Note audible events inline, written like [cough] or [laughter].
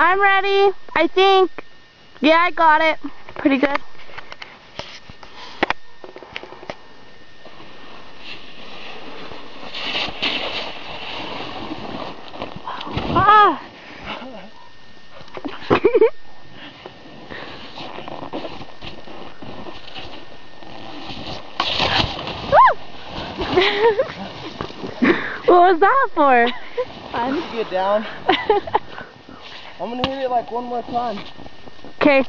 I'm ready. I think. Yeah, I got it. Pretty good. Ah! [laughs] [laughs] what was that for? Fun. Get down. [laughs] I'm gonna hit it like one more time. Okay.